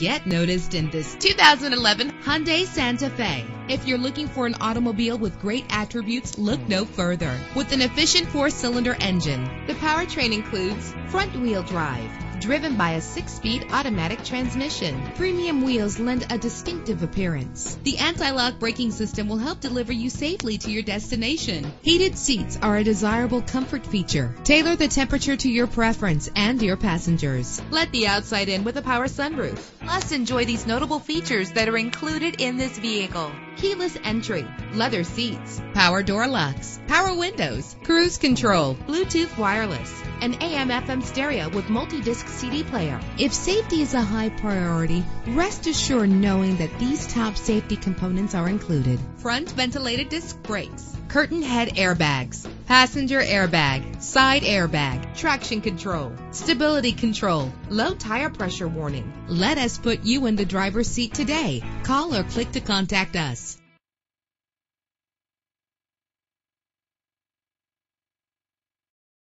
Get noticed in this 2011 Hyundai Santa Fe. If you're looking for an automobile with great attributes, look no further. With an efficient four-cylinder engine, the powertrain includes front-wheel drive, driven by a six-speed automatic transmission. Premium wheels lend a distinctive appearance. The anti-lock braking system will help deliver you safely to your destination. Heated seats are a desirable comfort feature. Tailor the temperature to your preference and your passengers. Let the outside in with a power sunroof. Plus, enjoy these notable features that are included in this vehicle. Keyless entry, leather seats, power door locks, power windows, cruise control, Bluetooth wireless, an AM FM stereo with multi-disc CD player. If safety is a high priority, rest assured knowing that these top safety components are included. Front ventilated disc brakes, curtain head airbags, passenger airbag, side airbag, traction control, stability control, low tire pressure warning. Let us put you in the driver's seat today. Call or click to contact us.